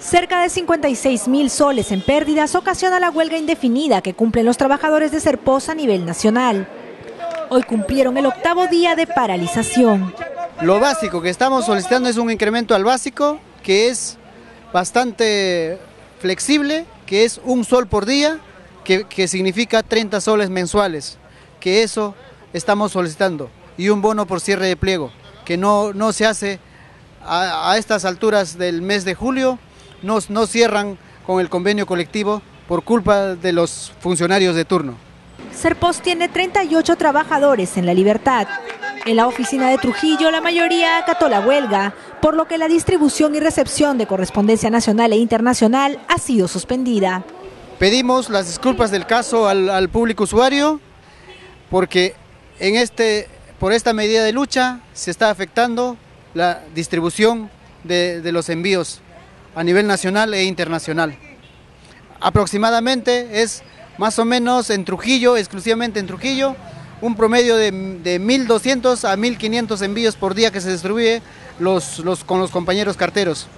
Cerca de 56 mil soles en pérdidas ocasiona la huelga indefinida que cumplen los trabajadores de Serpos a nivel nacional. Hoy cumplieron el octavo día de paralización. Lo básico que estamos solicitando es un incremento al básico que es bastante flexible, que es un sol por día, que, que significa 30 soles mensuales, que eso estamos solicitando, y un bono por cierre de pliego, que no, no se hace a, a estas alturas del mes de julio, no, no cierran con el convenio colectivo por culpa de los funcionarios de turno. Serpos tiene 38 trabajadores en la libertad. En la oficina de Trujillo la mayoría acató la huelga, por lo que la distribución y recepción de correspondencia nacional e internacional ha sido suspendida. Pedimos las disculpas del caso al, al público usuario porque en este, por esta medida de lucha se está afectando la distribución de, de los envíos a nivel nacional e internacional. Aproximadamente es más o menos en Trujillo, exclusivamente en Trujillo, un promedio de, de 1.200 a 1.500 envíos por día que se distribuye los, los, con los compañeros carteros.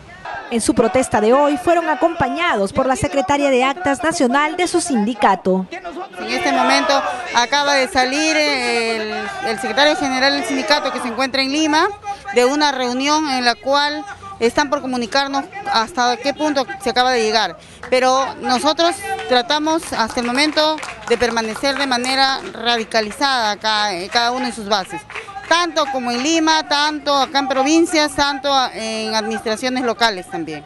En su protesta de hoy fueron acompañados por la secretaria de Actas Nacional de su sindicato. En este momento acaba de salir el, el secretario general del sindicato que se encuentra en Lima de una reunión en la cual están por comunicarnos hasta qué punto se acaba de llegar. Pero nosotros tratamos hasta el momento de permanecer de manera radicalizada acá, cada uno en sus bases. Tanto como en Lima, tanto acá en provincias, tanto en administraciones locales también.